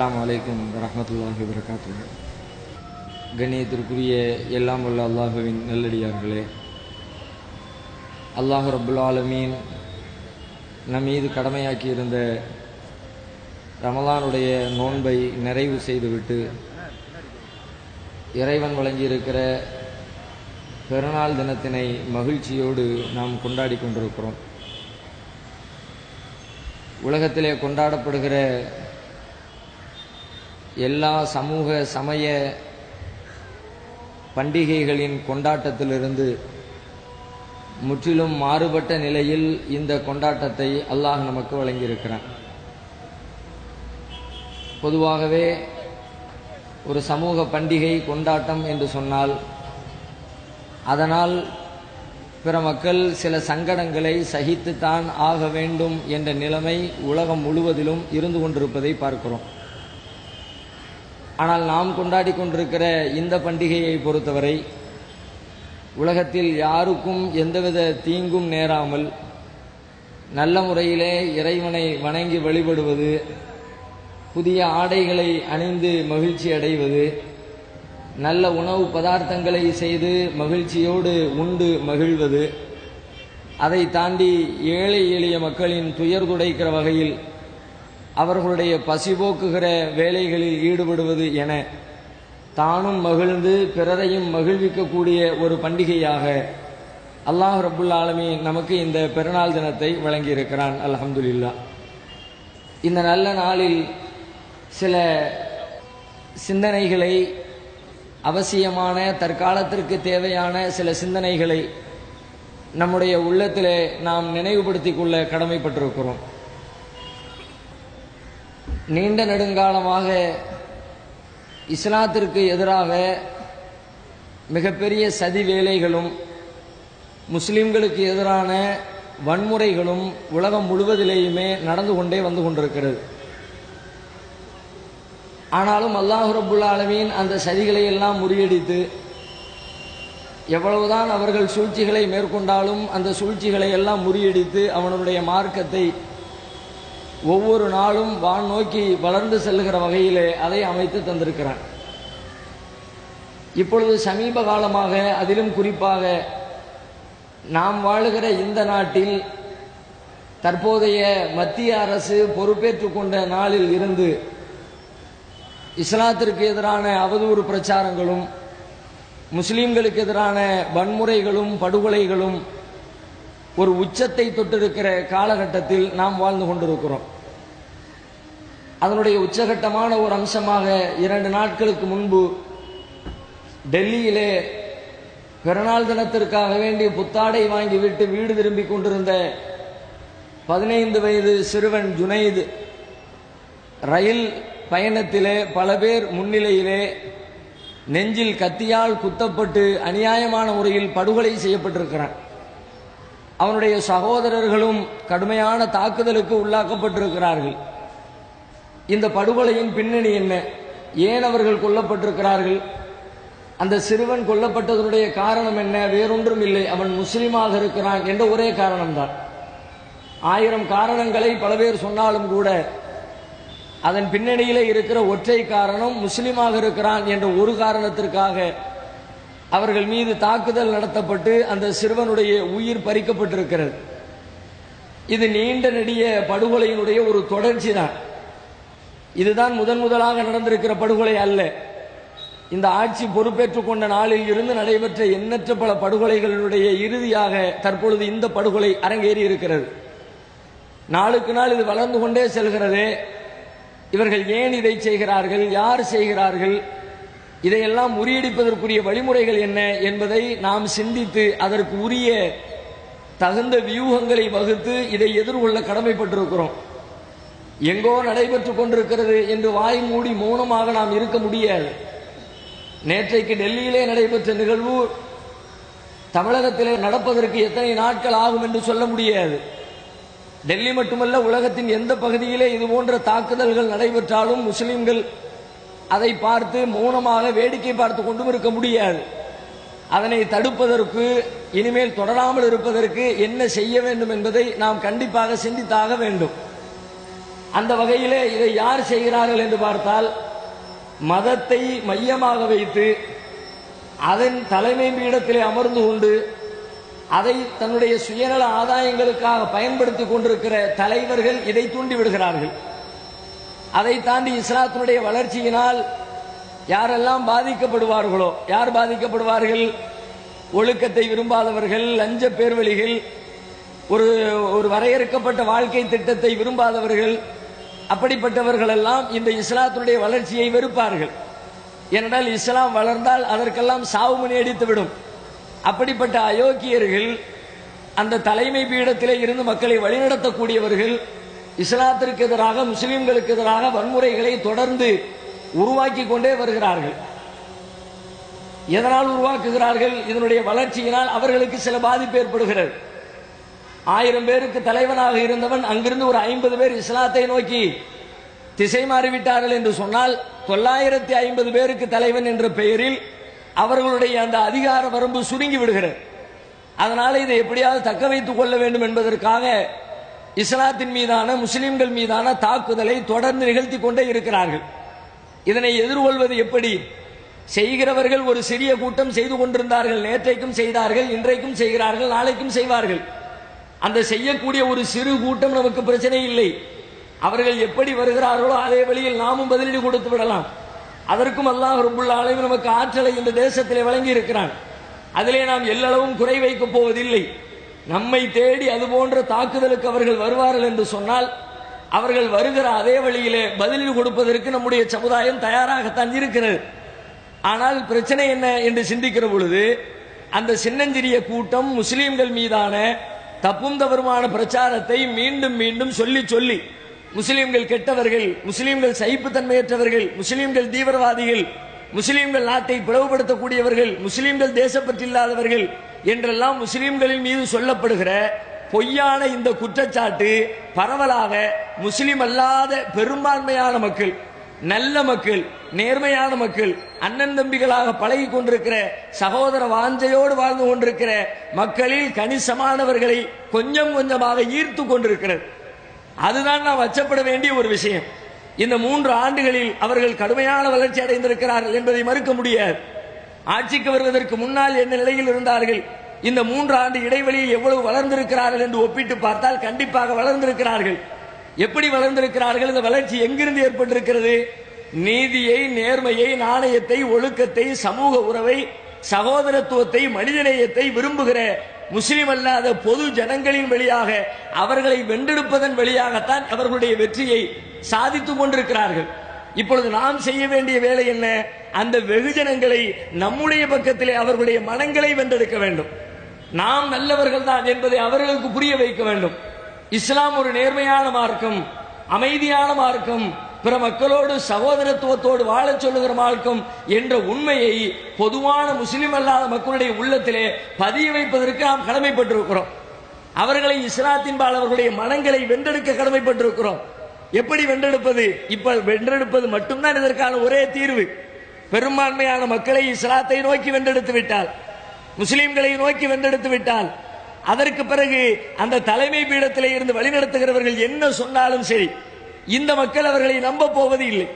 அஸ்ஸலாமு அலைக்கும் வரஹ்மத்துல்லாஹி வபரகாத்துஹு. கண்ணியத்திற்குரிய எல்லாம் உள்ள அல்லாஹுவின் நல்லடியார்களே அல்லாஹ் ரபுல் ஆலமீன் நம் மீது கடமையாக்கியிருந்த ரமலானுடைய நோன்பை நிறைவு செய்துவிட்டு இறைவன் வழங்கியிருக்கிற பெருநாள் தினத்தினை மகிழ்ச்சியோடு நாம் கொண்டாடி கொண்டிருக்கிறோம். உலகத்திலே கொண்டாடப்படுகிற எல்லா சமூக சமய பண்டிகைகளின் கொண்டாட்டத்திலிருந்து முற்றிலும் மாறுபட்ட நிலையில் இந்த கொண்டாட்டத்தை அல்லாஹ் நமக்கு வழங்கியிருக்கிறான். பொதுவாகவே ஒரு சமூக பண்டிகை கொண்டாட்டம் என்று சொன்னால் அதனால் பிற மக்கள் சில சங்கடங்களை சகித்துத்தான் ஆக வேண்டும் என்ற நிலைமை உலகம் முழுவதிலும் இருந்து கொண்டிருப்பதை பார்க்கிறோம். ஆனால் நாம் கொண்டாடி கொண்டிருக்கிற இந்த பண்டிகையை பொறுத்தவரை உலகத்தில் யாருக்கும் எந்தவித தீங்கும் நேராமல் நல்ல முறையிலே இறைவனை வணங்கி வழிபடுவது புதிய ஆடைகளை அணிந்து மகிழ்ச்சி அடைவது நல்ல உணவு பதார்த்தங்களை செய்து மகிழ்ச்சியோடு உண்டு மகிழ்வது அதை தாண்டி ஏழை எளிய மக்களின் துயர் துடைக்கிற வகையில் அவர்களுடைய பசிபோக்குகிற வேலைகளில் ஈடுபடுவது என தானும் மகிழ்ந்து பிறரையும் மகிழ்விக்கக்கூடிய ஒரு பண்டிகையாக அல்லாஹ் ரபுல் ஆலமி நமக்கு இந்த பெருநாள் தினத்தை வழங்கியிருக்கிறான். அல்ஹம்துலில்லா. இந்த நல்ல நாளில் சில சிந்தனைகளை அவசியமான தற்காலத்திற்கு தேவையான சில சிந்தனைகளை நம்முடைய உள்ளத்திலே நாம் நினைவுபடுத்திக் கொள்ள கடமைப்பட்டிருக்கிறோம். நீண்ட நெடுங்காலமாக இஸ்லாத்திற்கு எதிராக மிகப்பெரிய சதி வேலைகளும் முஸ்லிம்களுக்கு எதிரான வன்முறைகளும் உலகம் முழுவதிலேயுமே நடந்து கொண்டே வந்து கொண்டிருக்கிறது. ஆனாலும் அல்லாஹு ரபுல் ஆலமீன் அந்த சதிகளை எல்லாம் முறியடித்து எவ்வளவுதான் அவர்கள் சூழ்ச்சிகளை மேற்கொண்டாலும் அந்த சூழ்ச்சிகளை எல்லாம் முறியடித்து அவனுடைய மார்க்கத்தை ஒவ்வொரு நாளும் வான் நோக்கி வளர்ந்து செல்லுகிற வகையிலே அதை அமைத்து தந்திருக்கிறான். இப்பொழுது சமீப காலமாக அதிலும் குறிப்பாக நாம் வாழுகிற இந்த நாட்டில் தற்போதைய மத்திய அரசு பொறுப்பேற்றுக் கொண்ட நாளில் இருந்து இஸ்லாத்திற்கு எதிரான அவதூறு பிரச்சாரங்களும் முஸ்லீம்களுக்கு எதிரான வன்முறைகளும் படுகொலைகளும் ஒரு உச்சத்தை தொட்டிருக்கிற காலகட்டத்தில் நாம் வாழ்ந்து கொண்டிருக்கிறோம். அதனுடைய உச்சகட்டமான ஒரு அம்சமாக இரண்டு நாட்களுக்கு முன்பு டெல்லியிலே பிறநாள் தினத்திற்காக வேண்டி புத்தாடை வாங்கிவிட்டு வீடு திரும்பி கொண்டிருந்த பதினைந்து வயது சிறுவன் ஜுனைது ரயில் பயணத்திலே பல பேர் முன்னிலையிலே நெஞ்சில் கத்தியால் குத்தப்பட்டு அநியாயமான முறையில் படுகொலை செய்யப்பட்டிருக்கிறான். அவனுடைய சகோதரர்களும் கடுமையான தாக்குதலுக்கு உள்ளாக்கப்பட்டிருக்கிறார்கள். இந்த படுகொலையின் பின்னணி என்ன? ஏன் அவர்கள் கொல்லப்பட்டிருக்கிறார்கள்? அந்த சிறுவன் கொல்லப்பட்டதனுடைய காரணம் என்ன? வேறொன்றும் இல்லை. அவன் முஸ்லீமாக இருக்கிறான் என்ற ஒரே காரணம்தான். ஆயிரம் காரணங்களை பல பேர் சொன்னாலும் கூட அதன் பின்னணியிலே இருக்கிற ஒற்றை காரணம் முஸ்லீமாக இருக்கிறான் என்ற ஒரு காரணத்திற்காக அவர்கள் மீது தாக்குதல் நடத்தப்பட்டு அந்த சிறுவனுடைய உயிர் பறிக்கப்பட்டிருக்கிறது. இது நீண்ட நெடிய படுகொலையினுடைய ஒரு தொடர்ச்சி தான் இதுதான் முதன் முதலாக நடந்திருக்கிற படுகொலை அல்ல. இந்த ஆட்சி பொறுப்பேற்றுக் கொண்ட நாளில் இருந்து நடைபெற்ற எண்ணற்ற பல படுகொலைகளினுடைய இறுதியாக தற்பொழுது இந்த படுகொலை அரங்கேறி இருக்கிறது. நாளுக்கு நாள் இது வளர்ந்து கொண்டே செல்கிறது. இவர்கள் ஏன் இதை செய்கிறார்கள்? யார் செய்கிறார்கள்? இதையெல்லாம் முறியடிப்பதற்குரிய வழிமுறைகள் என்ன என்பதை நாம் சிந்தித்து அதற்கு உரிய தகுந்த வியூகங்களை வகுத்து இதை எதிர்கொள்ள கடமைப்பட்டிருக்கிறோம். எங்கோ நடைபெற்றுக் கொண்டிருக்கிறது என்று வாய் மூடி மௌனமாக நாம் இருக்க முடியாது. நேற்றைக்கு டெல்லியிலே நடைபெற்ற நிகழ்வு தமிழகத்திலே நடப்பதற்கு எத்தனை நாட்கள் ஆகும் என்று சொல்ல முடியாது. டெல்லி மட்டுமல்ல உலகத்தின் எந்த பகுதியிலே இது போன்ற தாக்குதல்கள் நடைபெற்றாலும் முஸ்லிம்கள் அதை பார்த்து மௌனமாக வேடிக்கை பார்த்து கொண்டும் இருக்க முடியாது. அதனை தடுப்பதற்கு இனிமேல் தொடராமல் இருப்பதற்கு என்ன செய்ய வேண்டும் என்பதை நாம் கண்டிப்பாக சிந்தித்தாக வேண்டும். அந்த வகையிலே இதை யார் செய்கிறார்கள் என்று பார்த்தால் மதத்தை மையமாக வைத்து அதன் தலைமை பீடத்திலே அமர்ந்து கொண்டு அதை தன்னுடைய சுயநல ஆதாயங்களுக்காக பயன்படுத்திக் கொண்டிருக்கிற தலைவர்கள் இதை தூண்டி விடுகிறார்கள் அதை தாண்டி இஸ்லாத்தினுடைய வளர்ச்சியினால் யாரெல்லாம் பாதிக்கப்படுவார்களோ யார் பாதிக்கப்படுவார்கள்? ஒழுக்கத்தை விரும்பாதவர்கள் லஞ்ச பேர்வழிகள் ஒரு ஒரு வரையறுக்கப்பட்ட வாழ்க்கை திட்டத்தை விரும்பாதவர்கள் அப்படிப்பட்டவர்கள் எல்லாம் இந்த இஸ்லாத்தினுடைய வளர்ச்சியை வெறுப்பார்கள். ஏனென்றால் இஸ்லாம் வளர்ந்தால் அதற்கெல்லாம் சாவுமணி அடித்துவிடும் அப்படிப்பட்ட அயோக்கியர்கள் அந்த தலைமை பீடத்திலே இருந்து மக்களை வழிநடத்தக்கூடியவர்கள் இஸ்லாத்திற்கு எதிராக முஸ்லிம்களுக்கு எதிராக வன்முறைகளை தொடர்ந்து உருவாக்கி கொண்டே வருகிறார்கள். எதனால் உருவாக்குகிறார்கள்? இதனுடைய வளர்ச்சியினால் அவர்களுக்கு சில பாதிப்பு ஏற்படுகிறது. ஆயிரம் பேருக்கு தலைவனாக இருந்தவன் அங்கிருந்து ஒரு ஐம்பது பேர் இஸ்லாத்தை நோக்கி திசை மாறிவிட்டார்கள் என்று சொன்னால் தொள்ளாயிரத்தி ஐம்பது பேருக்கு தலைவன் என்ற பெயரில் அவர்களுடைய அந்த அதிகார வரம்பு சுருங்கி விடுகிறது. அதனால இதை எப்படியாவது தக்க வைத்துக் கொள்ள வேண்டும் என்பதற்காக இஸ்லாத்தின் மீதான முஸ்லிம்கள் மீதான தாக்குதலை தொடர்ந்து நிகழ்த்தி கொண்டே இருக்கிறார்கள். இதனை எதிர்கொள்வது எப்படி? செய்கிறவர்கள் ஒரு சிறிய கூட்டம் செய்து கொண்டிருந்தார்கள் நேற்றைக்கும் செய்தார்கள் இன்றைக்கும் செய்கிறார்கள் நாளைக்கும் செய்வார்கள். அந்த செய்யக்கூடிய ஒரு சிறு கூட்டம் நமக்கு பிரச்சனை இல்லை. அவர்கள் எப்படி வருகிறார்களோ அதே வழியில் நாமும் பதிலடி கொடுத்து விடலாம். அதற்கும் அல்லாஹ் ரொம்ப ஆலமீன் நமக்கு ஆற்றலை இந்த தேசத்திலே வழங்கி இருக்கிறான் அதிலே நாம் எல்லளவும் குறை வைக்கப் போவதில்லை. நம்மை தேடி அது போன்ற தாக்குதலுக்கு அவர்கள் வருவார்கள் என்று சொன்னால் அவர்கள் வருகிற அதே வழியிலே பதில் கொடுப்பதற்கு நம்முடைய சமுதாயம் தயாராகத்தான் இருக்கிறது. ஆனால் பிரச்சனை என்ன என்று சிந்திக்கிற பொழுது அந்த சின்னஞ்சிறிய கூட்டம் முஸ்லீம்கள் மீதான தப்பும் தவறுமான பிரச்சாரத்தை மீண்டும் மீண்டும் சொல்லி சொல்லி முஸ்லீம்கள் கெட்டவர்கள் முஸ்லிம்கள் சகிப்புத்தன்மையற்றவர்கள் முஸ்லீம்கள் தீவிரவாதிகள் முஸ்லீம்கள் நாட்டை பிளவுபடுத்தக்கூடியவர்கள் முஸ்லீம்கள் தேசப்பற்றில்லாதவர்கள் என்றெல்லாம் முஸ்லிம்களின் மீது சொல்லப்படுகிற பொய்யான இந்த குற்றச்சாட்டு பரவலாக முஸ்லிம் அல்லாத பெரும்பான்மையான மக்கள் நல்ல மக்கள் நேர்மையான மக்கள் அண்ணன் தம்பிகளாக பழகி கொண்டிருக்கிற சகோதர வாஞ்சையோடு வாழ்ந்து கொண்டிருக்கிற மக்களில் கணிசமானவர்களை கொஞ்சம் கொஞ்சமாக ஈர்த்து கொண்டிருக்கிறது. அதுதான் நாம் அச்சப்பட வேண்டிய ஒரு விஷயம். இந்த மூன்று ஆண்டுகளில் அவர்கள் கடுமையான வளர்ச்சி அடைந்திருக்கிறார்கள் என்பதை மறுக்க முடியாது. ஆட்சிக்கு வருவதற்கு முன்னால் என்ன நிலையில் இருந்தார்கள்? இந்த மூன்று ஆண்டு இடைவெளியில் எவ்வளவு வளர்ந்திருக்கிறார்கள் என்று ஒப்பிட்டு பார்த்தால் கண்டிப்பாக வளர்ந்திருக்கிறார்கள். எப்படி வளர்ந்திருக்கிறார்கள்? இந்த வளர்ச்சி எங்கிருந்து ஏற்பட்டிருக்கிறது? நீதியை நேர்மையை நாணயத்தை ஒழுக்கத்தை சமூக உறவை சகோதரத்துவத்தை மனிதநேயத்தை விரும்புகிற முஸ்லிம் அல்லாத பொது ஜனங்களின் வழியாக அவர்களை வென்றெடுப்பதன் வழியாகத்தான் அவர்களுடைய வெற்றியை சாதித்துக் கொண்டிருக்கிறார்கள். இப்பொழுது நாம் செய்ய வேண்டிய வேலை என்ன? அந்த வெகுஜனங்களை நம்முடைய பக்கத்திலே அவர்களுடைய மனங்களை வென்றெடுக்க வேண்டும். நாம் நல்லவர்கள் தான் என்பதை அவர்களுக்கு புரிய வைக்க வேண்டும். இஸ்லாம் ஒரு நேர்மையான மார்க்கம் அமைதியான மார்க்கம் பிற மக்களோடு சகோதரத்துவத்தோடு வாழச் சொல்லுகிற மார்க்கம் என்ற உண்மையை பொதுவான முஸ்லிம் அல்லாத மக்களுடைய உள்ளத்திலே பதிய வைப்பதற்கு நாம் கடமைப்பட்டிருக்கிறோம். அவர்களை இஸ்லாத்தின் பால் அவர்களுடைய மனங்களை வென்றெடுக்க கடமைப்பட்டிருக்கிறோம். எப்படி வென்றெடுப்பது? இப்ப வென்றெடுப்பது மட்டும்தான் இதற்கான ஒரே தீர்வு. பெரும்பான்மையான மக்களை இஸ்லாத்தை நோக்கி வென்றெடுத்து விட்டால் முஸ்லீம்களை நோக்கி வென்றெடுத்து விட்டால் அதற்கு பிறகு அந்த தலைமை பீடத்திலே இருந்து வழிநடத்துகிறவர்கள் என்ன சொன்னாலும் சரி இந்த மக்கள் அவர்களை நம்ப போவது இல்லை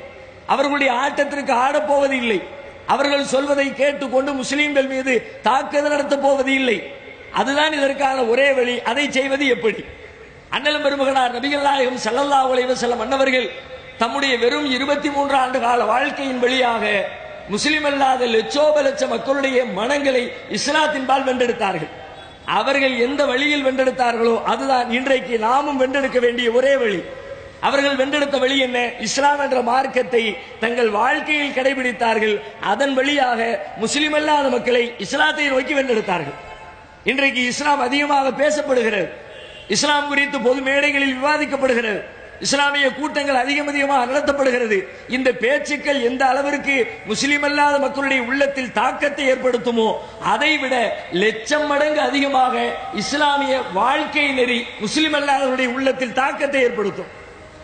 அவர்களுடைய ஆட்டத்திற்கு ஆடப் போவது இல்லை அவர்கள் சொல்வதை கேட்டுக்கொண்டு முஸ்லீம்கள் மீது தாக்குதல் நடத்தப் போவது இல்லை அதுதான் இதற்கான ஒரே வழி. அதை செய்வது எப்படி? அண்ணலம் பெருமகனார் நபிகள் நாயகம் ஸல்லல்லாஹு அலைஹி மன்னவர்கள் அன்னவர்கள் தம்முடைய வெறும் இருபத்தி மூன்று ஆண்டு கால வாழ்க்கையின் வழியாக முஸ்லிம் அல்லாத லட்சோப லட்ச மக்களுடைய மனங்களை இஸ்லாத்தின்பால் வென்றெடுத்தார்கள். அவர்கள் எந்த வழியில் வென்றெடுத்தார்களோ அதுதான் இன்றைக்கு நாமும் வென்றெடுக்க வேண்டிய ஒரே வழி. அவர்கள் வென்றெடுத்த வழி என்ன? இஸ்லாம் என்ற மார்க்கத்தை தங்கள் வாழ்க்கையில் கடைபிடித்தார்கள். அதன் வழியாக முஸ்லிம் அல்லாத மக்களை இஸ்லாத்தை நோக்கி வென்றெடுத்தார்கள். இன்றைக்கு இஸ்லாம் அதிகமாக பேசப்படுகிறது. இஸ்லாம் குறித்து பொது மேடைகளில் விவாதிக்கப்படுகிறது. இஸ்லாமிய கூட்டங்கள் அதிகம் அதிகமாக நடத்தப்படுகிறது. இந்த பேச்சுக்கள் எந்த அளவிற்கு முஸ்லிம் அல்லாத மக்களுடைய உள்ளத்தில் தாக்கத்தை ஏற்படுத்துமோ அதை விட லட்சம் மடங்கு அதிகமாக இஸ்லாமிய வாழ்க்கை நெறி முஸ்லிம் அல்லாதவருடைய உள்ளத்தில் தாக்கத்தை ஏற்படுத்தும்.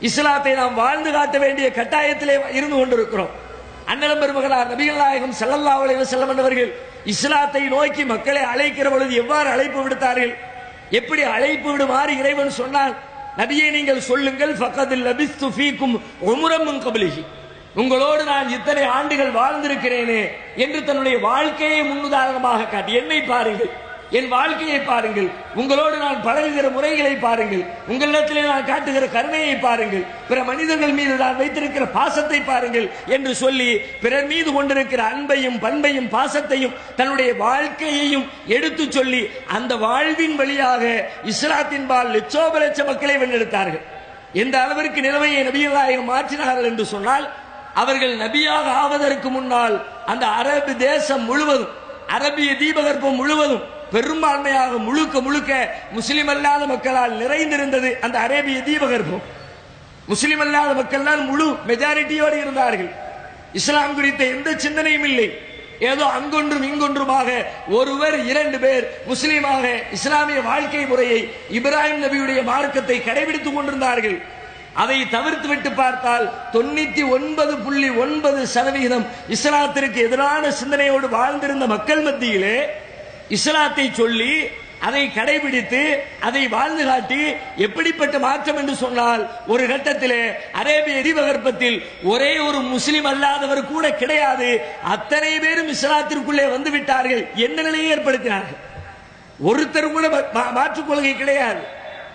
இஸ்லாத்தை நாம் வாழ்ந்து காட்ட வேண்டிய கட்டாயத்திலே இருந்து கொண்டிருக்கிறோம். அண்ணலம் பெருமகளார் நபிகள் நாயகம் ஸல்லல்லாஹு அலைஹி வஸல்லம் இஸ்லாத்தை நோக்கி மக்களை அழைக்கிற பொழுது எவ்வாறு அழைப்பு விடுத்தார்கள்? எப்படி அழைப்பு விடுமாறு இறைவன் சொன்னான் நபியை நீங்கள் சொல்லுங்கள் ஃபக்கதில் லபிஸ்து ஃபீக்கும் உமுரமும் கபலிஹி உங்களோடு நான் இத்தனை ஆண்டுகள் வாழ்ந்திருக்கிறேனே என்று தன்னுடைய வாழ்க்கையை முன்னுதாரணமாக காட்டி என்னை பாருங்கள். என் வாழ்க்கையை பாருங்கள். உங்களோடு நான் பழகுகிற முறைகளை பாருங்கள். உங்களிடத்திலே நான் காட்டுகிற கருணையை பாருங்கள். பிற மனிதர்கள் மீது நான் வைத்திருக்கிற பாசத்தை பாருங்கள் என்று சொல்லி பிறர் மீது கொண்டிருக்கிற அன்பையும் பண்பையும் பாசத்தையும் தன்னுடைய வாழ்க்கையையும் எடுத்து சொல்லி அந்த வாழ்வின் வழியாக இஸ்லாத்தின் பால் லட்சோப லட்ச மக்களை வென்றெடுத்தார்கள். எந்த அளவிற்கு நிலைமையை நபிகள் நாயகம் மாற்றினார்கள் என்று சொன்னால் அவர்கள் நபியாக ஆவதற்கு முன்னால் அந்த அரபு தேசம் முழுவதும் அரபிய தீபகற்பம் முழுவதும் பெரும்பான்மையாக முழுக்க முழுக்க முஸ்லிம் அல்லாத மக்களால் நிறைந்திருந்தது அந்த அரேபிய தீபகற்பம். முஸ்லிம் அல்லாத மக்கள் தான் முழு மெஜாரிட்டியோடு இருந்தார்கள். இஸ்லாம் குறித்த எந்த சிந்தனையும் இல்லை. ஏதோ அங்கொன்றும் இங்கொன்றுமாக ஒருவர் இரண்டு பேர் முஸ்லீமாக இஸ்லாமிய வாழ்க்கை முறையை இப்ராஹிம் நபியுடைய மார்க்கத்தை கடைபிடித்துக் கொண்டிருந்தார்கள். அதை தவிர்த்து விட்டு பார்த்தால் தொண்ணூத்தி ஒன்பது புள்ளி ஒன்பது சதவிகிதம் இஸ்லாத்திற்கு எதிரான சிந்தனையோடு வாழ்ந்திருந்த மக்கள் மத்தியிலே இஸ்லாத்தை சொல்லி அதை கடைபிடித்து அதை வாழ்ந்து காட்டி எப்படிப்பட்ட மாற்றம் என்று சொன்னால் ஒரு கட்டத்திலே அரேபிய தீபகற்பத்தில் ஒரே ஒரு முஸ்லிம் அல்லாதவர் கூட கிடையாது. அத்தனை பேரும் இஸ்லாத்திற்குள்ளே வந்து விட்டார்கள். என்ன நிலையை ஏற்படுத்தினார்கள்? ஒருத்தர் கூட மாற்றுக் கொள்கை கிடையாது.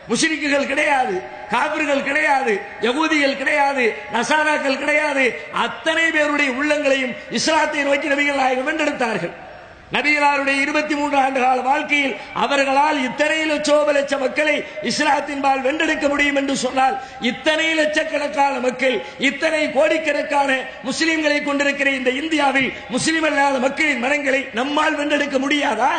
முஸ்லிக்குகள் கிடையாது. காபிர்கள் கிடையாது. யகூதிகள் கிடையாது. நசாராக்கள் கிடையாது. அத்தனை பேருடைய உள்ளங்களையும் இஸ்லாத்தை நோக்கி நபிகள் நாயகம் வென்றெடுத்தார்கள். நபிகளாருடைய இருபத்தி மூன்று ஆண்டு கால வாழ்க்கையில் அவர்களால் இத்தனை லட்சோப லட்ச மக்களை இஸ்லாத்தின்பால் வென்றெடுக்க முடியும் என்று சொன்னால் இத்தனை லட்சக்கணக்கான மக்கள் இத்தனை கோடிக்கணக்கான முஸ்லிம்களை கொண்டிருக்கிற இந்த இந்தியாவில் முஸ்லிம் அல்லாத மக்களின் மனங்களை நம்மால் வென்றெடுக்க முடியாதா?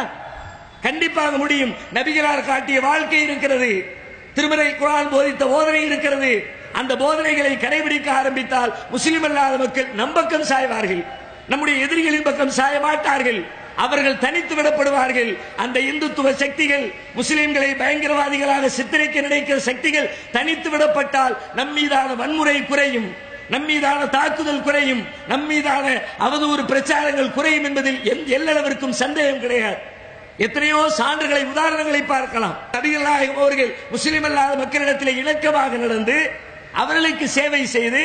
கண்டிப்பாக முடியும். நபிகளார் காட்டிய வாழ்க்கை இருக்கிறது. திருமறை குரான் போதித்த போதனை இருக்கிறது. அந்த போதனைகளை கடைபிடிக்க ஆரம்பித்தால் முஸ்லிம் அல்லாத மக்கள் நம்பக்கம் சாய்வார்கள். நம்முடைய எதிரிகளின் பக்கம் சாய மாட்டார்கள். அவர்கள் தனித்து விடப்படுவார்கள். அந்த இந்துத்துவ சக்திகள் முஸ்லிம்களை பயங்கரவாதிகளாக சித்தரிக்க நினைக்கிற சக்திகள் தனித்து விடப்பட்டால் நம்மீதான வன்முறை குறையும். நம்மீதான தாக்குதல் குறையும். நம்மீதான அவதூறு பிரச்சாரங்கள் குறையும் என்பதில் எந்த எல்லளவிற்கும் சந்தேகம் கிடையாது. எத்தனையோ சான்றுகளை உதாரணங்களை பார்க்கலாம். நபிகள் நாயகம் அவர்கள் முஸ்லிம் அல்லாத மக்களிடத்தில் இணக்கமாக நடந்து அவர்களுக்கு சேவை செய்து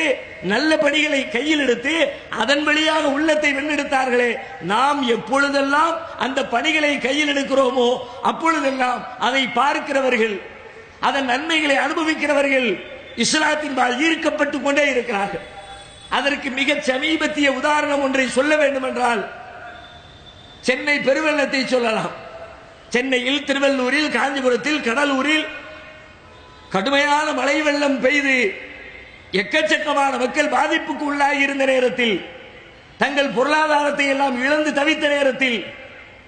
நல்ல பணிகளை கையில் எடுத்து அதன் வழியாக உள்ளத்தை வென்றெடுத்தார்களே நாம் எப்பொழுதெல்லாம் அந்த பணிகளை கையில் எடுக்கிறோமோ அப்பொழுதெல்லாம் அதை பார்க்கிறவர்கள் அதன் நன்மைகளை அனுபவிக்கிறவர்கள் இஸ்லாத்தின் பால் ஈர்க்கப்பட்டு கொண்டே இருக்கிறார்கள். அதற்கு மிக சமீபத்திய உதாரணம் ஒன்றை சொல்ல வேண்டும் என்றால் சென்னை பெருவெள்ளத்தை சொல்லலாம். சென்னையில் திருவள்ளூரில் காஞ்சிபுரத்தில் கடலூரில் கடுமையான மழை வெள்ளம் பெய்து எக்கச்சக்கமான மக்கள் பாதிப்புக்கு உள்ளாகி இருந்த நேரத்தில் தங்கள் பொருளாதாரத்தை எல்லாம் இழந்து தவித்த நேரத்தில்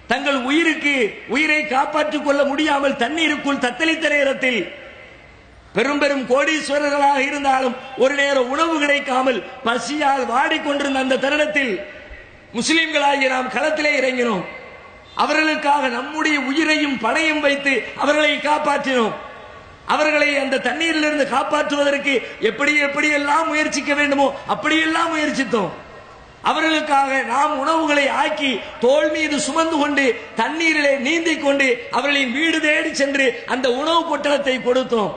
தங்கள் உயிருக்கு உயிரை காப்பாற்றிக் கொள்ள முடியாமல் தண்ணீருக்குள் தத்தளித்த நேரத்தில் பெரும் பெரும் கோடீஸ்வரர்களாக இருந்தாலும் ஒரு நேரம் உணவு கிடைக்காமல் பசியால் வாடிக்கொண்டிருந்த அந்த தருணத்தில் முஸ்லிம்களாகிய நாம் களத்திலே இறங்கினோம். அவர்களுக்காக நம்முடைய உயிரையும் பணையும் வைத்து அவர்களை காப்பாற்றினோம். அவர்களை அந்த தண்ணீரிலிருந்து காப்பாற்றுவதற்கு எப்படி எப்படி எல்லாம் முயற்சிக்க வேண்டுமோ அப்படியெல்லாம் முயற்சித்தோம். அவர்களுக்காக நாம் உணவுகளை ஆக்கி தோல் மீது சுமந்து கொண்டு தண்ணீரிலே நீந்திக் கொண்டு அவர்களின் வீடு தேடி சென்று அந்த உணவு பொட்டலத்தை கொடுத்தோம்.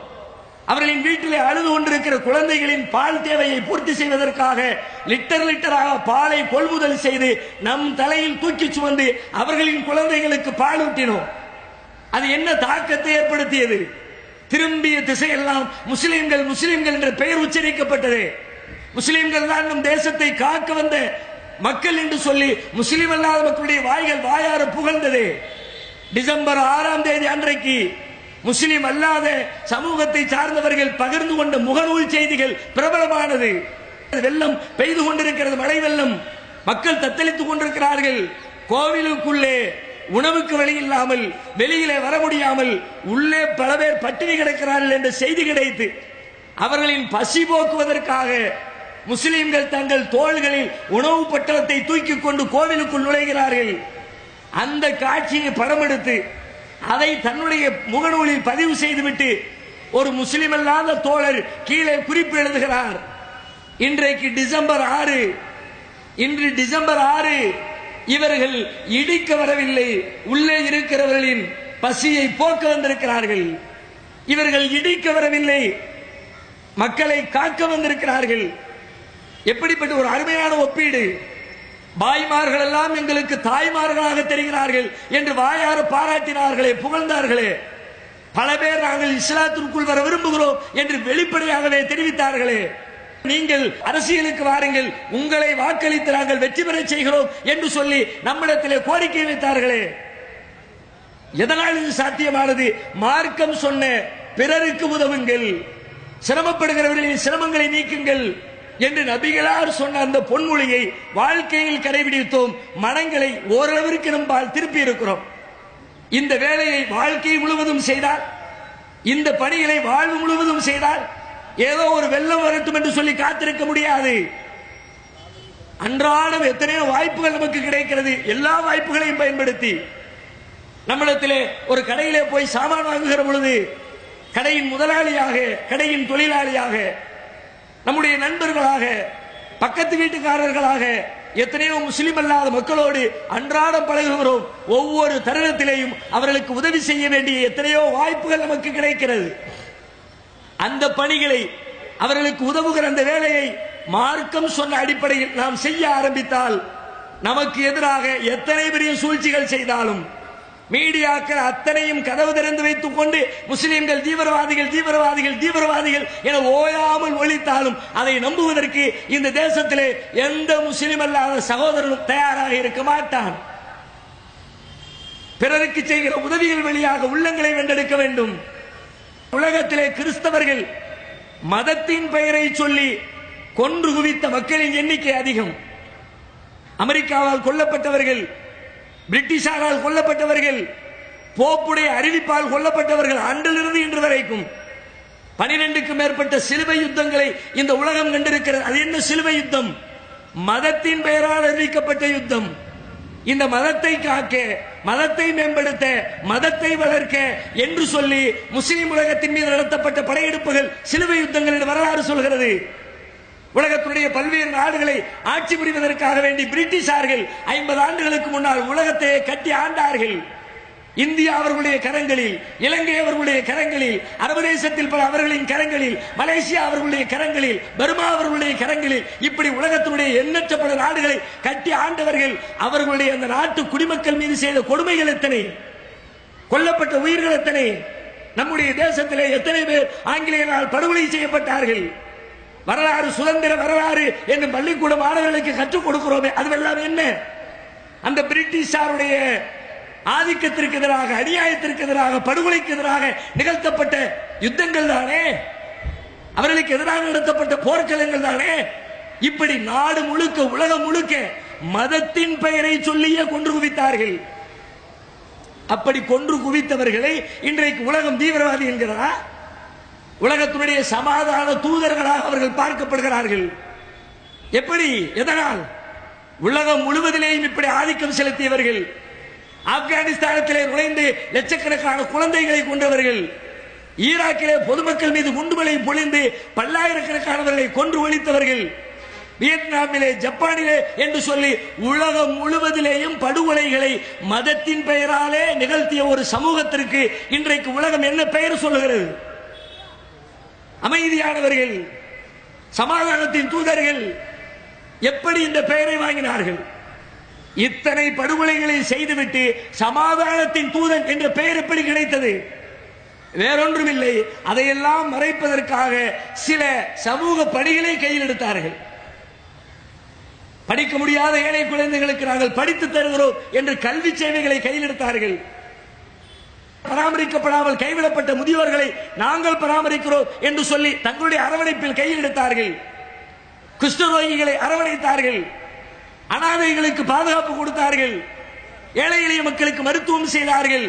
அவர்களின் வீட்டிலே அழுது கொண்டிருக்கிற குழந்தைகளின் பால் தேவையை பூர்த்தி செய்வதற்காக லிட்டர் லிட்டராக பாலை கொள்முதல் செய்து நம் தலையில் தூக்கி சுமந்து அவர்களின் குழந்தைகளுக்கு பால் ஊட்டினோம் அது என்ன தாக்கத்தை ஏற்படுத்தியது? திரும்பிய திசையெல்லாம் முஸ்லிம்கள் முஸ்லிம்கள் என்ற பெயர் உச்சரிக்கப்பட்டது. முஸ்லிம்கள் தான் நம் தேசத்தை காக்க வந்த மக்கள் என்று சொல்லி முஸ்லிம் அல்லாத மக்களுடைய வாய்கள் வாயார புகழ்ந்தது. டிசம்பர் ஆறாம் தேதி அன்றைக்கு முஸ்லிம் அல்லாத சமூகத்தை சார்ந்தவர்கள் பகிர்ந்து கொண்ட முகநூல் செய்திகள் பிரபலமானது. வெள்ளம் பெய்து கொண்டிருக்கிறது மழை வெள்ளம். மக்கள் தத்தளித்துக் கொண்டிருக்கிறார்கள். கோவிலுக்குள்ளே உணவுக்கு வழி இல்லாமல் வெளியிலே வர முடியாமல் உள்ளே பல பேர் பட்டினி கிடக்கிறார்கள் என்ற செய்தி கிடைத்து அவர்களின் பசி போக்குவதற்காக முஸ்லிம்கள் தங்கள் தோள்களில் உணவு பட்டணத்தை தூக்கிக் கொண்டு கோவிலுக்குள் நுழைகிறார்கள். அந்த காட்சியை படம் எடுத்து அதை தன்னுடைய முகநூலில் பதிவு செய்துவிட்டு ஒரு முஸ்லிம் அல்லாத தோழர் கீழே குறிப்பு எழுதுகிறார். இன்றைக்கு டிசம்பர் ஆறு. இன்று டிசம்பர் ஆறு. இவர்கள் இடிக்க வரவில்லை உள்ளே இருக்கிறவர்களின் பசியை போக்க வந்திருக்கிறார்கள். இவர்கள் இடிக்க வரவில்லை மக்களை காக்க வந்திருக்கிறார்கள். எப்படிப்பட்ட ஒரு அருமையான ஒப்பீடு. பாய்மார்கள் எல்லாம் எங்களுக்கு தாய்மார்களாக தெரிகிறார்கள் என்று வாயார பாராட்டினார்களே புகழ்ந்தார்களே. பல பேர் நாங்கள் இஸ்லாத்திற்குள் வர விரும்புகிறோம் என்று வெளிப்படையாகவே தெரிவித்தார்களே. நீங்கள் அரசியலுக்கு வாருங்கள் உங்களை வாக்களித்து நாங்கள் வெற்றி பெற செய்கிறோம் என்று சொல்லி நம்மிடத்திலே கோரிக்கை வைத்தார்களே. எதனால் இது சாத்தியமானது? மார்க்கம் சொன்ன பிறருக்கு உதவுங்கள் சிரமப்படுகிறவர்களின் சிரமங்களை நீக்குங்கள் என்று நபிகளார் சொன்ன அந்த பொன்மொழியை வாழ்க்கையில் கடைபிடித்தோம். மனங்களை ஓரளவிற்கு நம்பால் திருப்பி இருக்கிறோம். இந்த வேலையை வாழ்க்கை முழுவதும் செய்தால் இந்த பணிகளை வாழ்வு முழுவதும் செய்தால் ஏதோ ஒரு வெள்ளம் வரட்டும் என்று சொல்லி காத்திருக்க முடியாது. அன்றாடம் எத்தனையோ வாய்ப்புகள் நமக்கு கிடைக்கிறது. எல்லா வாய்ப்புகளையும் பயன்படுத்தி நம்மிடத்திலே ஒரு கடையிலே போய் சாமான் வாங்குகிற பொழுது கடையின் முதலாளியாக கடையின் தொழிலாளியாக நம்முடைய நண்பர்களாக பக்கத்து வீட்டுக்காரர்களாக எத்தனையோ முஸ்லிம் அல்லாத மக்களோடு அன்றாடம் பழகுகிறோம். ஒவ்வொரு தருணத்திலேயும் அவர்களுக்கு உதவி செய்ய வேண்டிய எத்தனையோ வாய்ப்புகள் நமக்கு கிடைக்கிறது. அந்த பணிகளை அவர்களுக்கு உதவுகிற அந்த வேலையை மார்க்கம் சொன்ன அடிப்படையில் நாம் செய்ய ஆரம்பித்தால் நமக்கு எதிராக எத்தனை பெரிய சூழ்ச்சிகள் செய்தாலும் மீடியாக்கள் அத்தனையும் கதவு திறந்து வைத்துக் கொண்டு முஸ்லிம்கள் தீவிரவாதிகள் தீவிரவாதிகள் தீவிரவாதிகள் என ஓயாமல் ஒழித்தாலும் அதை நம்புவதற்கு இந்த தேசத்திலே எந்த முஸ்லிம் அல்லாத சகோதரனும் தயாராக இருக்க மாட்டான். பிறருக்கு செய்கிற உதவிகள் வழியாக உள்ளங்களை வென்றெடுக்க வேண்டும். உலகத்திலே கிறிஸ்தவர்கள் மதத்தின் பெயரை சொல்லி கொன்று குவித்த மக்களின் எண்ணிக்கை அதிகம். அமெரிக்காவால் கொல்லப்பட்டவர்கள் பிரிட்டிஷாரால் கொல்லப்பட்டவர்கள் போப்புடைய அறிவிப்பால் கொல்லப்பட்டவர்கள் அன்றிலிருந்து இன்று வரைக்கும் பனிரெண்டுக்கும் மேற்பட்ட சிலுவை யுத்தங்களை இந்த உலகம் கண்டிருக்கிறது. அது என்ன சிலுவை யுத்தம்? மதத்தின் பெயரால் அறிவிக்கப்பட்ட யுத்தம். இந்த மதத்தை காக்க மதத்தை மேம்படுத்த மதத்தை வளர்க்க என்று சொல்லி முஸ்லிம் உலகத்தின் மீது நடத்தப்பட்ட படையெடுப்புகள் சிலுவை யுத்தங்களின் வரலாறு சொல்கிறது. உலகத்தினுடைய பல்வேறு நாடுகளை ஆட்சி புரிவதற்காக வேண்டி பிரிட்டிஷார்கள் ஐம்பது ஆண்டுகளுக்கு முன்னால் உலகத்தை கட்டி ஆண்டார்கள். இந்தியா அவர்களுடைய கரங்களில் இலங்கை அவர்களுடைய கரங்களில் அரபு தேசத்தில் பல அவர்களின் கரங்களில் மலேசியா அவர்களுடைய கரங்களில் பர்மா அவர்களுடைய கரங்களில் இப்படி உலகத்தினுடைய எண்ணற்ற பல நாடுகளை கட்டி ஆண்டவர்கள் அவர்களுடைய அந்த நாட்டு குடிமக்கள் மீது செய்த கொடுமைகள் எத்தனை? கொல்லப்பட்ட உயிர்கள் எத்தனை? நம்முடைய தேசத்திலே எத்தனை பேர் ஆங்கிலேயரால் படுகொலை செய்யப்பட்டார்கள்? வரலாறு சுதந்திர வரலாறு என்று பள்ளிக்கூட மாணவர்களுக்கு கற்றுக் கொடுக்கிறோமே அதுவெல்லாம் என்ன? அந்த பிரிட்டிஷாருடைய ஆதிக்கத்திற்கு எதிராக அநியாயத்திற்கு எதிராக படுகொலைக்கு எதிராக நிகழ்த்தப்பட்ட யுத்தங்கள் தானே? அவர்களுக்கு எதிராக நடத்தப்பட்ட போர்க்களங்கள் தானே? இப்படி நாடு முழுக்க உலகம் முழுக்க மதத்தின் பெயரை சொல்லியே கொன்று குவித்தார்கள். அப்படி கொன்று குவித்தவர்களை இன்றைக்கு உலகம் தீவிரவாதி என்கிறதா? உலகத்தினுடைய சமாதான தூதர்களாக அவர்கள் பார்க்கப்படுகிறார்கள். எப்படி? எதனால்? உலகம் முழுவதிலேயும் இப்படி ஆதிக்கம் செலுத்தியவர்கள். ஆப்கானிஸ்தானத்திலே நுழைந்து லட்சக்கணக்கான குழந்தைகளை கொண்டவர்கள் ஈராக்கிலே பொதுமக்கள் மீது குண்டுகளை பொழிந்து பல்லாயிரக்கணக்கானவர்களை கொன்று ஒழித்தவர்கள் வியட்நாமிலே ஜப்பானிலே என்று சொல்லி உலகம் முழுவதிலேயும் படுகொலைகளை மதத்தின் பெயராலே நிகழ்த்திய ஒரு சமூகத்திற்கு இன்றைக்கு உலகம் என்ன பெயர் சொல்லுகிறது? அமைதியானவர்கள் சமாதானத்தின் தூதர்கள் எப்படி இந்த பெயரை வாங்கினார்கள்? இத்தனை படுகொலைகளை செய்துவிட்டு சமாதானத்தின் தூதன் என்ற பெயர் எப்படி கிடைத்தது? வேறொன்றும் இல்லை அதையெல்லாம் மறைப்பதற்காக சில சமூக பணிகளை கையில் எடுத்தார்கள். படிக்க முடியாத ஏழை குழந்தைகளுக்கு நாங்கள் படித்து தருகிறோம் என்று கல்வி சேவைகளை கையில் எடுத்தார்கள். பராமரிக்கப்படாமல் கைவிடப்பட்ட முதியோர்களை நாங்கள் பராமரிக்கிறோம் என்று சொல்லி தங்களுடைய அரவணைப்பில் கையில் எடுத்தார்கள். குஷ்டரோகிகளை அரவணைத்தார்கள். அனாதைகளுக்கு பாதுகாப்பு கொடுத்தார்கள். ஏழை எளிய மக்களுக்கு மருத்துவம் செய்தார்கள்.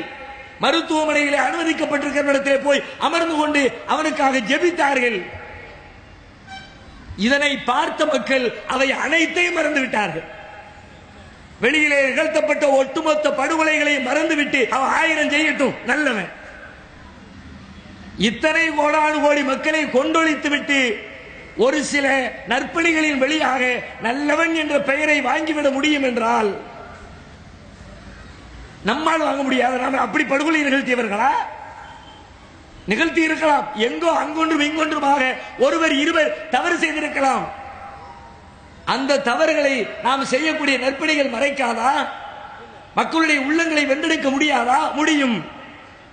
மருத்துவமனையில் அனுமதிக்கப்பட்டிருக்கிற இடத்திலே போய் அமர்ந்து கொண்டு அவனுக்காக ஜெபித்தார்கள். இதனை பார்த்த மக்கள் அவை அனைத்தையும் மறந்து விட்டார்கள் வெளியிலே நிகழ்த்தப்பட்ட ஒட்டுமொத்த படுகொலைகளை மறந்துவிட்டு அவன் ஆயிரம் செய்யட்டும் நல்லவன். இத்தனை கோடானு கோடி மக்களை கொண்டொழித்து விட்டு ஒரு சில நற்பணிகளின் வழியாக நல்லவன் என்ற பெயரை வாங்கிவிட முடியும் என்றால் நம்மால் வாங்க முடியாது. நாம அப்படி படுகொலை நிகழ்த்தியவர்களா? நிகழ்த்தி இருக்கலாம் எங்கோ அங்கொன்றும் இங்கொன்றுமாக ஒருவர் இருவர் தவறு செய்திருக்கலாம். அந்த தவறுகளை நாம் செய்யக்கூடிய நற்பணிகள் மறைக்காதா? மக்களுடைய உள்ளங்களை வென்றெடுக்க முடியாதா? முடியும்.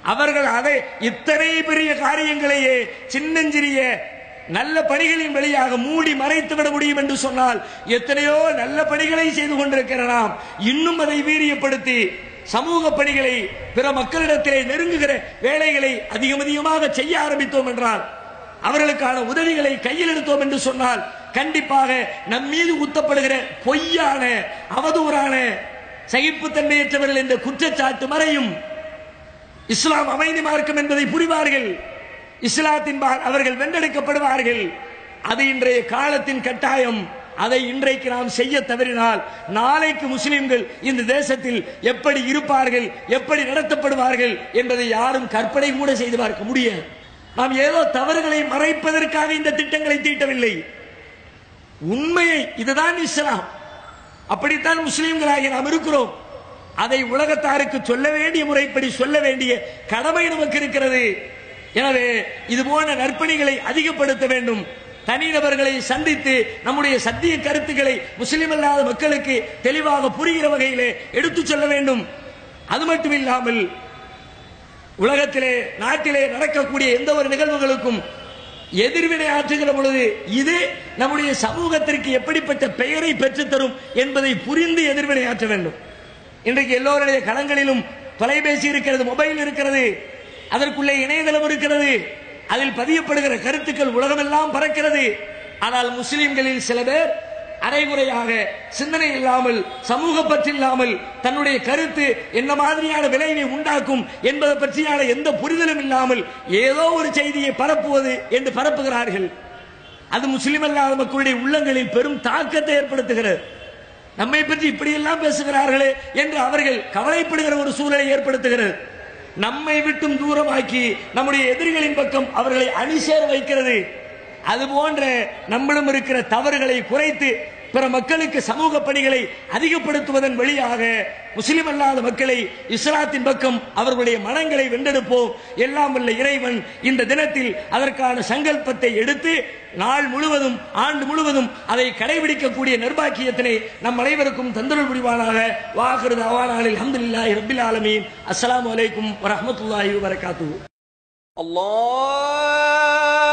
அவர்கள் அதை இத்தனை பெரிய காரியங்களையே சின்னஞ்சிறிய நல்ல பணிகளின் வழியாக மூடி மறைத்து விட முடியும் என்று சொன்னால் எத்தனையோ நல்ல பணிகளை செய்து கொண்டிருக்கிற நாம் இன்னும் அதை வீரியப்படுத்தி சமூக பணிகளை பிற மக்களிடத்திலே நெருங்குகிற வேலைகளை அதிகம் அதிகமாக செய்ய ஆரம்பித்தோம் என்றால் அவர்களுக்கான உதவிகளை கையில் எடுத்தோம் என்று சொன்னால் கண்டிப்பாக நம் மீது ஊத்தப்படுகிற பொய்யான அவதூறான சகிப்புத்தன்மையற்றவர்கள் என்ற குற்றச்சாட்டு மறையும். இஸ்லாம் அமைதி மார்க்கம் என்பதை புரிவார்கள். இஸ்லாத்தின் அவர்கள் வென்றெடுக்கப்படுவார்கள். அது இன்றைய காலத்தின் கட்டாயம். அதை இன்றைக்கு நாம் செய்ய தவறினால் நாளைக்கு முஸ்லிம்கள் இந்த தேசத்தில் எப்படி இருப்பார்கள் எப்படி நடத்தப்படுவார்கள் என்பதை யாரும் கற்பனை கூட செய்து பார்க்க முடியாது. நாம் ஏதோ தவறுகளை மறைப்பதற்காக இந்த திட்டங்களை தீட்டவில்லை. உண்மையை இதுதான் இஸ்லாம். அப்படித்தான் முஸ்லிம்களாகி நாம் இருக்கிறோம். அதை உலகத்தாருக்கு சொல்ல வேண்டிய முறைப்படி சொல்ல வேண்டிய கடமை நமக்கு இருக்கிறது. எனவே இது போன்ற நற்பணிகளை அதிகப்படுத்த வேண்டும். தனிநபர்களை சந்தித்து நம்முடைய சத்திய கருத்துக்களை முஸ்லிம் அல்லாத மக்களுக்கு தெளிவாக புரிகிற வகையிலே எடுத்துச் சொல்ல வேண்டும். அது மட்டும் இல்லாமல் உலகத்திலே நாட்டிலே நடக்கக்கூடிய எந்த ஒரு நிகழ்வுகளுக்கும் எதிர்வினை ஆற்றுகிற பொழுது இது நம்முடைய சமூகத்திற்கு எப்படிப்பட்ட பெயரை பெற்றுத்தரும் என்பதை புரிந்து எதிர்வினை ஆற்ற வேண்டும். இன்றைக்கு எல்லோருடைய களங்களிலும் தொலைபேசி இருக்கிறது மொபைல் இருக்கிறது. அதற்குள்ளே இணையதளம் இருக்கிறது. அதில் பதியப்படுகிற கருத்துக்கள் உலகமெல்லாம் பறக்கிறது. ஆனால் முஸ்லிம்களில் சில பேர் அரைகுறையாக சிந்தனை இல்லாமல் சமூக பற்றில்லாமல் தன்னுடைய கருத்து என்ன மாதிரியான விளைவை உண்டாக்கும் என்பதை பற்றியான எந்த புரிதலும் இல்லாமல் ஏதோ ஒரு செய்தியை பரப்புவது என்று பரப்புகிறார்கள். அது முஸ்லிம் அல்லாத மக்களுடைய உள்ளங்களில் பெரும் தாக்கத்தை ஏற்படுத்துகிறது. நம்மை பற்றி இப்படியெல்லாம் பேசுகிறார்களே என்று அவர்கள் கவலைப்படுகிற ஒரு சூழலை ஏற்படுத்துகிறது. நம்மை விட்டும் தூரமாக்கி நம்முடைய எதிரிகளின் பக்கம் அவர்களை அணி சேர வைக்கிறது. அது போன்ற நம்மளும் இருக்கிற தவறுகளை குறைத்து பிற மக்களுக்கு சமூக பணிகளை அதிகப்படுத்துவதன் வழியாக முஸ்லிம் அல்லாத மக்களை இஸ்லாத்தின் பக்கம் அவர்களுடைய மனங்களை வென்றெடுப்போம். எல்லாம் உள்ள இறைவன் இந்த தினத்தில் அதற்கான சங்கல்பத்தை எடுத்து நாள் முழுவதும் ஆண்டு முழுவதும் அதை கடைபிடிக்கக்கூடிய நிர்பாக்கியத்தினை நம் அனைவருக்கும் தந்தருள் புரிவானாக. வாகிறது அவானாலில் அஹமதுல்லாஹி ரபில் ஆலமீன். அஸ்லாம் வலைக்கும் வரமத்துல்லாஹி வரகாத்து அல்லாஹ்